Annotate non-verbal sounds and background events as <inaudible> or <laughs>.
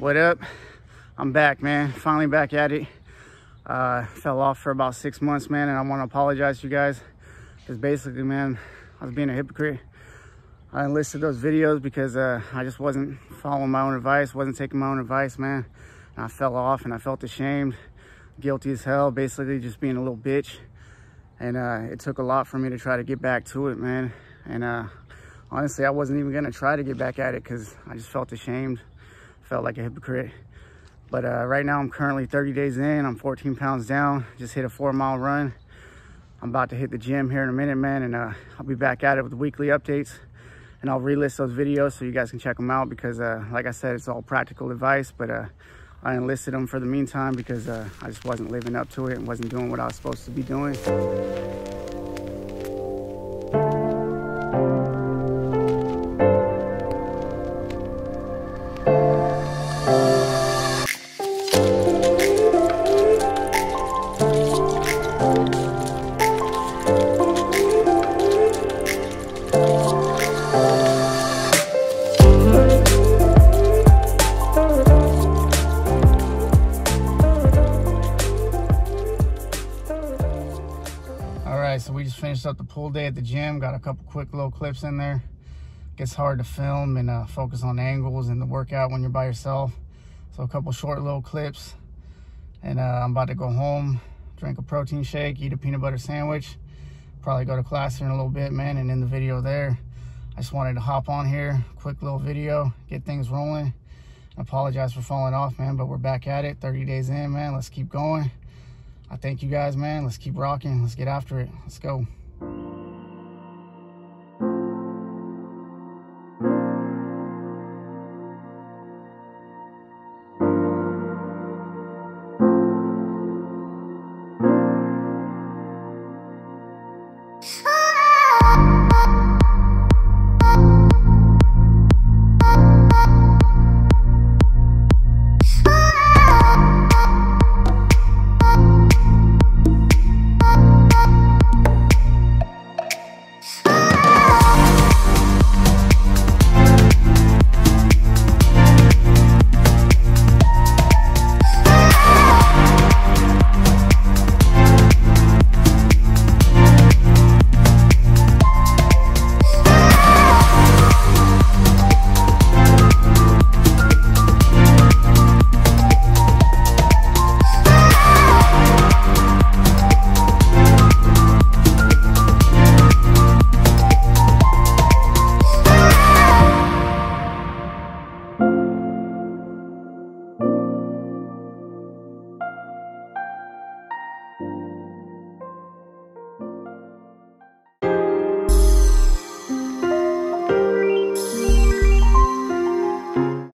What up? I'm back, man. Finally back at it. Uh, fell off for about six months, man, and I want to apologize to you guys because basically, man, I was being a hypocrite. I enlisted those videos because uh, I just wasn't following my own advice, wasn't taking my own advice, man. And I fell off and I felt ashamed, guilty as hell, basically just being a little bitch. And uh, it took a lot for me to try to get back to it, man. And uh, honestly, I wasn't even gonna try to get back at it because I just felt ashamed, felt like a hypocrite. But uh, right now I'm currently 30 days in, I'm 14 pounds down, just hit a four mile run. I'm about to hit the gym here in a minute, man, and uh, I'll be back at it with weekly updates and I'll relist those videos so you guys can check them out because uh, like I said, it's all practical advice, but uh, I enlisted them for the meantime because uh, I just wasn't living up to it and wasn't doing what I was supposed to be doing. So we just finished up the pool day at the gym. Got a couple quick little clips in there. Gets hard to film and uh, focus on angles and the workout when you're by yourself. So a couple short little clips. And uh, I'm about to go home, drink a protein shake, eat a peanut butter sandwich. Probably go to class here in a little bit, man, and in the video there. I just wanted to hop on here, quick little video, get things rolling. I apologize for falling off, man, but we're back at it, 30 days in, man. Let's keep going. I thank you guys, man. Let's keep rocking. Let's get after it. Let's go. <laughs>